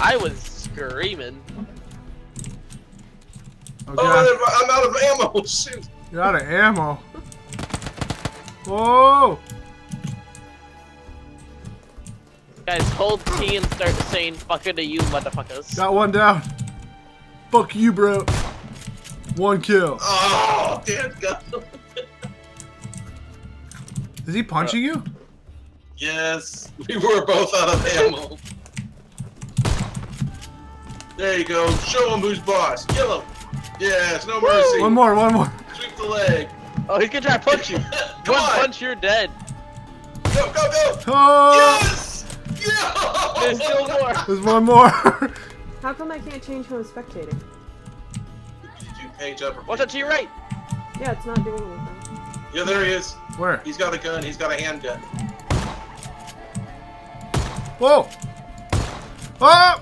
I was screaming. Oh, Oh, God. I'm out of ammo. Shoot. You're out of ammo. Whoa! Guys, hold T and start saying fucker to you motherfuckers. Got one down. Fuck you, bro. One kill. Oh, damn God. Is he punching uh, you? Yes, we were both out of ammo. There you go. Show him who's boss. Kill him. Yes, no mercy. One more, one more. Sweep the leg. Oh, he's gonna try to punch you. Come One on. punch, you're dead. Go, go, go. Oh! Yes. Yeah. There's still more. There's one more. How come I can't change who I'm spectating? Did you page up? or Watch out to your right. Yeah, it's not doing anything. Yeah, there he is. Where? He's got a gun. He's got a handgun. Whoa! Oh!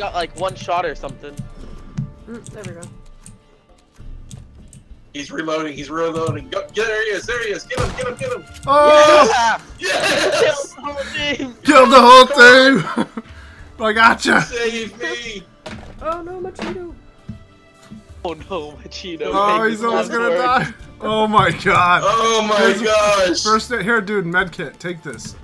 Got like one shot or something. Mm, there we go. He's reloading. He's reloading. Go, yeah, there he is. There he is. Get him. Get him. Get him. Oh! Yeah! Yes. Kill the whole team. Killed the whole team! I gotcha! Save me. Oh no, Machito! Oh no, Machino. Oh, make he's this almost gonna word. die! Oh my god! Oh my Here's- gosh. First, here, dude, medkit, take this.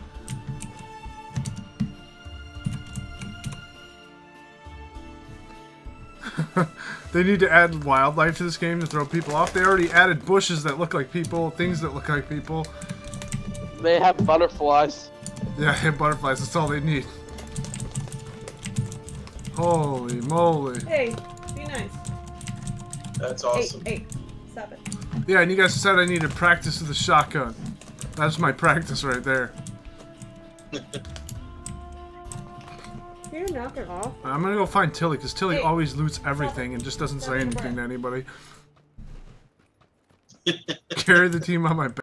they need to add wildlife to this game to throw people off. They already added bushes that look like people, things that look like people. They have butterflies. Yeah, they have butterflies, that's all they need. Holy moly. Hey, be nice. That's awesome. Hey, hey, stop it. Yeah, and you guys said I needed practice with the shotgun. That's my practice right there. Can you knock it off? I'm gonna go find Tilly, because Tilly Hey. always loots everything and just doesn't say anything to anybody. Carry the team on my back.